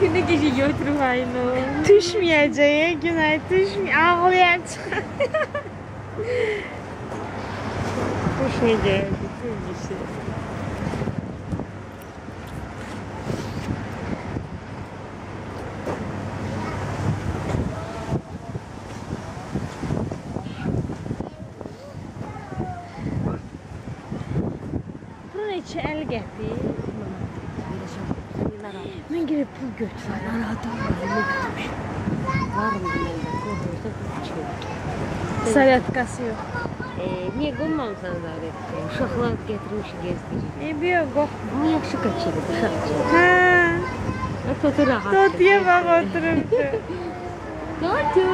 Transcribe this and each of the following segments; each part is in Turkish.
Günde gece götürüp aynı. Düşmeyeceği Günay düşmeye ağlayacak. Hoşuna geldi. Sevgisi. Bunun içi el getir. Մենք իրե փուլ գտվան արատան։ Վարմ դինեն կողորտը փուչի։ Սարյատ կասիո։ Не гумам сандары. Шахлат кетриш гестери. Не био гох. Мне шука чили. Ха. Это ты рахат. Тот я ваготрым. Тотю.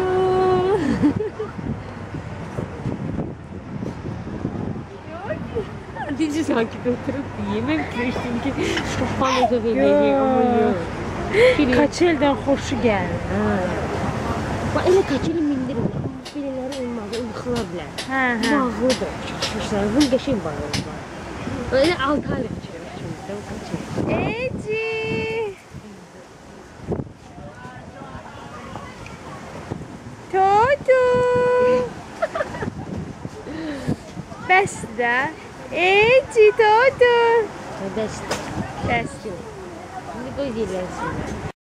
Dizi sanki götürüp yemem ki çünkü ama yok. Biri- Kaç elden hoşu geldi. Bak elə kaçını mindirir. Belələri olmaz, yıxıla bilər. Ha ha. Bağlıdır. Çıxmışlar. Bunun qəşəng bağı var. Elə 6 ay keçirmiş şimdi. O kaçır. Eci. Todo. Bəs də. Eti, Toto. Teste. Teste. Depois ele é assim.